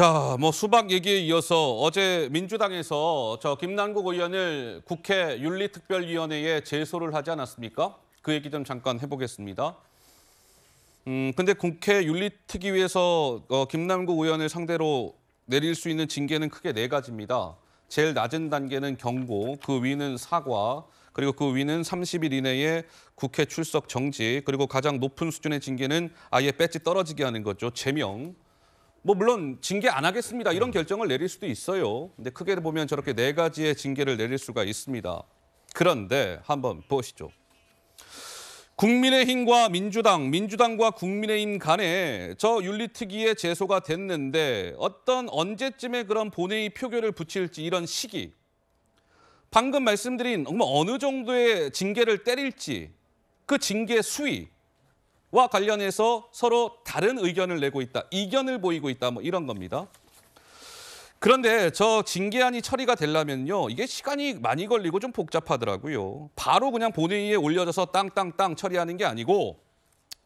자, 뭐 수박 얘기에 이어서 어제 민주당에서 저 김남국 의원을 국회 윤리특별위원회에 제소를 하지 않았습니까? 그 얘기 좀 잠깐 해보겠습니다. 음, 근데 국회 윤리특위에서 어, 김남국 의원을 상대로 내릴 수 있는 징계는 크게 네 가지입니다. 제일 낮은 단계는 경고, 그 위는 사과, 그리고 그 위는 30일 이내에 국회 출석 정지, 그리고 가장 높은 수준의 징계는 아예 배지 떨어지게 하는 거죠. 제명. 뭐 물론 징계 안 하겠습니다. 이런 결정을 내릴 수도 있어요. 근데 크게 보면 저렇게 네 가지의 징계를 내릴 수가 있습니다. 그런데 한번 보시죠. 국민의힘과 민주당, 민주당과 국민의힘 간에 저 윤리특위에 제소가 됐는데 어떤 언제쯤에 그런 본회의 표결을 붙일지 이런 시기. 방금 말씀드린 뭐 어느 정도의 징계를 때릴지 그 징계 수위 와 관련해서 서로 다른 의견을 내고 있다. 이견을 보이고 있다. 뭐 이런 겁니다. 그런데 저 징계안이 처리가 되려면요. 이게 시간이 많이 걸리고 좀 복잡하더라고요. 바로 그냥 본회의에 올려져서 땅땅땅 처리하는 게 아니고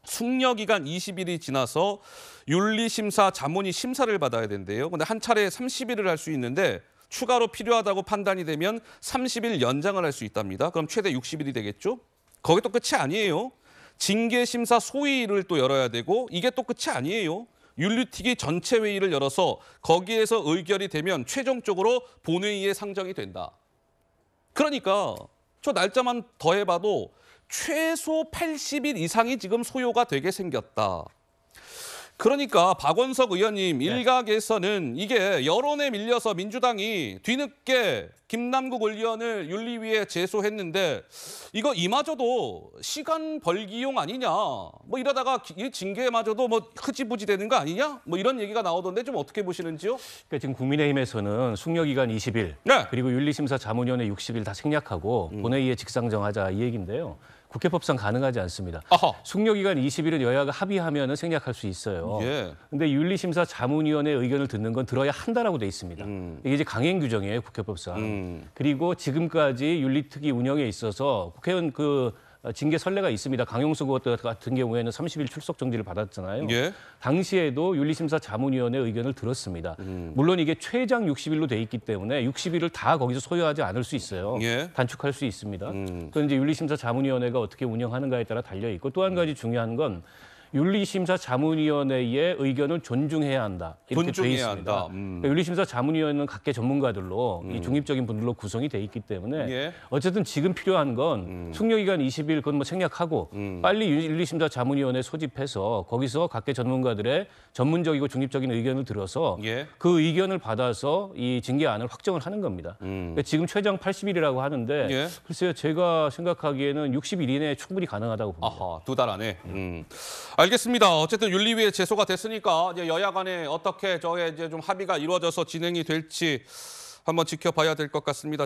숙려 기간 20일이 지나서 윤리심사 자문위 심사를 받아야 된대요. 근데 한 차례 30일을 할 수 있는데 추가로 필요하다고 판단이 되면 30일 연장을 할 수 있답니다. 그럼 최대 60일이 되겠죠? 거기 또 끝이 아니에요. 징계심사 소위를 또 열어야 되고 이게 또 끝이 아니에요. 윤리특위 전체 회의를 열어서 거기에서 의결이 되면 최종적으로 본회의에 상정이 된다. 그러니까 저 날짜만 더해봐도 최소 80일 이상이 지금 소요가 되게 생겼다. 그러니까 박원석 의원님 네. 일각에서는 이게 여론에 밀려서 민주당이 뒤늦게 김남국 의원을 윤리위에 제소했는데 이거 이마저도 시간 벌기용 아니냐 뭐 이러다가 이 징계마저도 뭐 흐지부지 되는 거 아니냐 뭐 이런 얘기가 나오던데 좀 어떻게 보시는지요? 그러니까 지금 국민의힘에서는 숙려 기간 20일 네. 그리고 윤리심사 자문위원회 60일 다 생략하고 본회의에 직상 정하자 이 얘기인데요. 국회법상 가능하지 않습니다. 아하. 숙려 기간 20일은 여야가 합의하면 생략할 수 있어요. 예. 근데 윤리심사 자문위원회 의견을 듣는 건 들어야 한다라고 돼 있습니다. 음. 이게 이제 강행 규정이에요 국회법상. 그리고 지금까지 윤리특위 운영에 있어서 국회의원 그 어, 징계 선례가 있습니다. 강용수 의원 같은 경우에는 30일 출석 정지를 받았잖아요. 예. 당시에도 윤리심사 자문위원회 의견을 들었습니다. 음. 물론 이게 최장 60일로 돼 있기 때문에 60일을 다 거기서 소요하지 않을 수 있어요. 예. 음. 단축할 수 있습니다. 그건 이제 윤리심사 자문위원회가 어떻게 운영하는가에 따라 달려 있고 또 한 가지 중요한 건 윤리심사 자문위원회의 의견을 존중해야 한다. 이렇게 돼 존중해야 있습니다. 한다. 음. 그러니까 윤리심사 자문위원회는 각계 전문가들로 이 중립적인 분들로 구성이 돼 있기 때문에 예. 음. 어쨌든 지금 필요한 건 숙려기간 20일 그건 뭐 생략하고 빨리 윤리심사 자문위원회 소집해서 거기서 각계 전문가들의 전문적이고 중립적인 의견을 들어서 예. 그 의견을 받아서 이 징계안을 확정을 하는 겁니다. 그러니까 지금 최장 80일이라고 하는데 음. 예. 글쎄요 제가 생각하기에는 60일 이내에 충분히 가능하다고 봅니다. 아하, 두 달 안에. 음. 알겠습니다. 어쨌든 윤리위에 제소가 됐으니까 이제 여야 간에 어떻게 저의 이제 좀 합의가 이루어져서 진행이 될지 한번 지켜봐야 될 것 같습니다.